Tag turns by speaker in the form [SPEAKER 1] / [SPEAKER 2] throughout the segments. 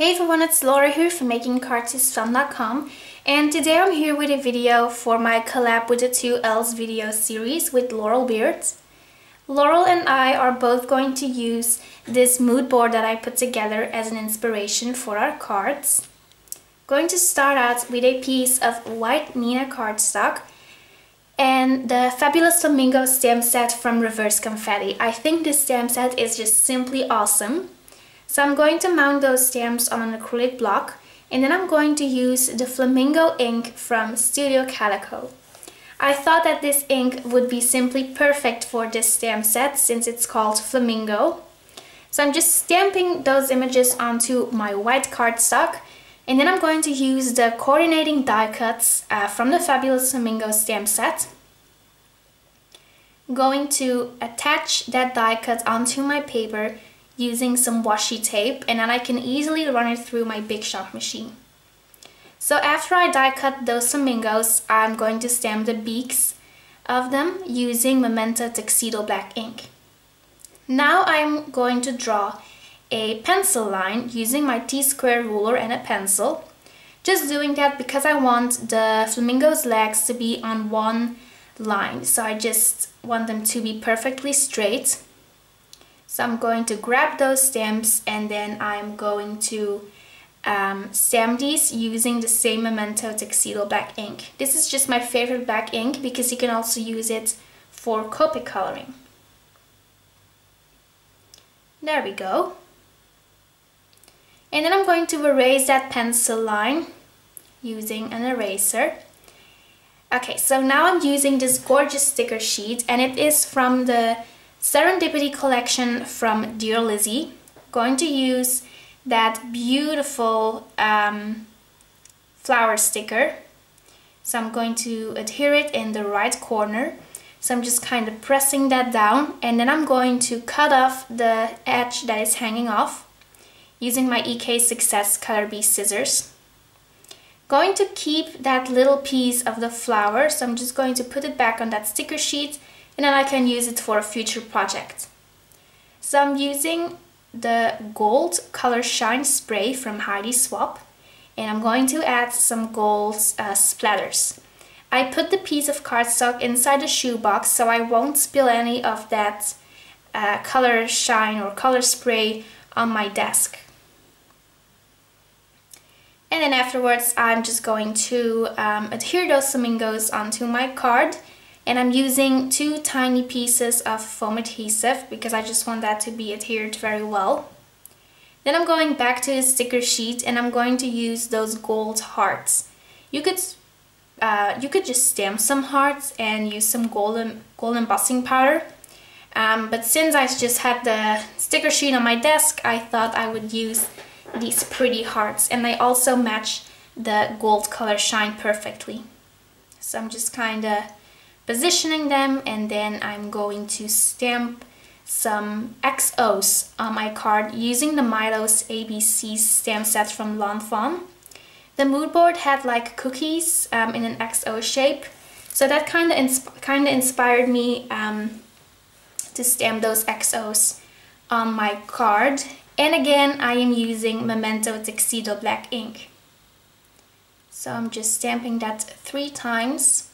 [SPEAKER 1] Hey everyone, it's Laura here from MakingCardsIsFun.com and today I'm here with a video for my collab with the two L's video series with Laurel Beards. Laurel and I are both going to use this mood board that I put together as an inspiration for our cards. Going to start out with a piece of white Neenah cardstock and the Fabulous Flamingo stamp set from Reverse Confetti. I think this stamp set is just simply awesome. So I'm going to mount those stamps on an acrylic block and then I'm going to use the Flamingo ink from Studio Calico. I thought that this ink would be simply perfect for this stamp set since it's called Flamingo. So I'm just stamping those images onto my white cardstock and then I'm going to use the coordinating die cuts uh, from the Fabulous Flamingo stamp set. Going to attach that die cut onto my paper using some washi tape and then I can easily run it through my Big Shot machine. So after I die cut those flamingos, I'm going to stamp the beaks of them using Memento Tuxedo Black ink. Now I'm going to draw a pencil line using my T-square ruler and a pencil. Just doing that because I want the flamingo's legs to be on one line. So I just want them to be perfectly straight. So I'm going to grab those stamps and then I'm going to um, stamp these using the same Memento Tuxedo black ink. This is just my favorite black ink because you can also use it for Copic coloring. There we go. And then I'm going to erase that pencil line using an eraser. Okay, so now I'm using this gorgeous sticker sheet and it is from the Serendipity collection from Dear Lizzy. Going to use that beautiful um, flower sticker. So I'm going to adhere it in the right corner. So I'm just kind of pressing that down and then I'm going to cut off the edge that is hanging off using my EK Success Cutter Bee scissors. Going to keep that little piece of the flower, so I'm just going to put it back on that sticker sheet and then I can use it for a future project. So I'm using the gold color shine spray from Heidi Swapp and I'm going to add some gold uh, splatters. I put the piece of cardstock inside the shoebox so I won't spill any of that uh, color shine or color spray on my desk. And then afterwards I'm just going to um, adhere those flamingos onto my card and I'm using two tiny pieces of foam adhesive because I just want that to be adhered very well. Then I'm going back to the sticker sheet and I'm going to use those gold hearts. You could uh, you could just stamp some hearts and use some golden golden embossing powder. Um, but since I just had the sticker sheet on my desk, I thought I would use these pretty hearts and they also match the gold color shine perfectly. So I'm just kind of positioning them and then I'm going to stamp some XOs on my card using the Milo's ABC stamp set from Lawn Fawn. The mood board had like cookies um, in an XO shape so that kind of kind of inspired me um, to stamp those XOs on my card and again I am using Memento Tuxedo Black ink. So I'm just stamping that three times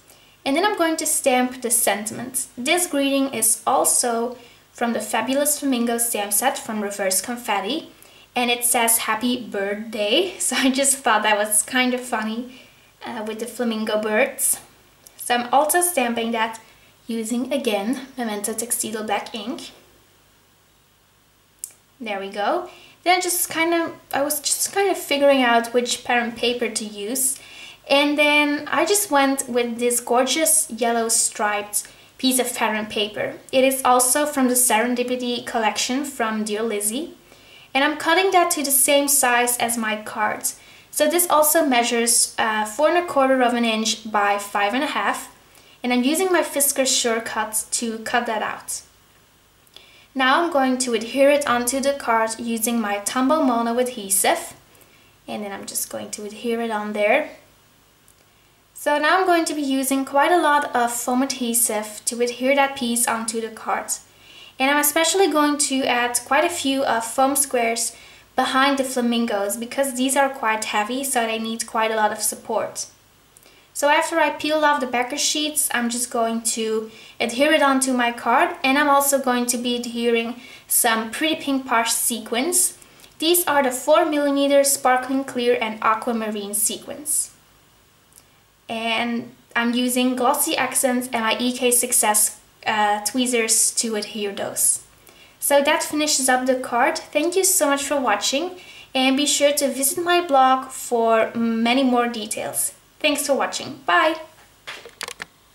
[SPEAKER 1] and then I'm going to stamp the sentiments. This greeting is also from the Fabulous Flamingo stamp set from Reverse Confetti. And it says happy birthday. So I just thought that was kind of funny uh, with the flamingo birds. So I'm also stamping that using again Memento Tuxedo Black ink. There we go. Then I just kind of, I was just kind of figuring out which pattern paper to use. And then I just went with this gorgeous yellow striped piece of pattern paper. It is also from the Serendipity collection from Dear Lizzy. And I'm cutting that to the same size as my cards. So this also measures uh, four and a quarter of an inch by five and a half. And I'm using my Fiskars Sure-Cut to cut that out. Now I'm going to adhere it onto the card using my Tombow Mono adhesive. And then I'm just going to adhere it on there. So now I'm going to be using quite a lot of foam adhesive to adhere that piece onto the card. And I'm especially going to add quite a few of foam squares behind the flamingos because these are quite heavy so they need quite a lot of support. So after I peel off the backer sheets, I'm just going to adhere it onto my card and I'm also going to be adhering some Pretty Pink Posh sequins. These are the 4mm Sparkling Clear and Aquamarine sequins. And I'm using Glossy Accents and my EK Success uh, tweezers to adhere those. So that finishes up the card. Thank you so much for watching and be sure to visit my blog for many more details. Thanks for watching. Bye!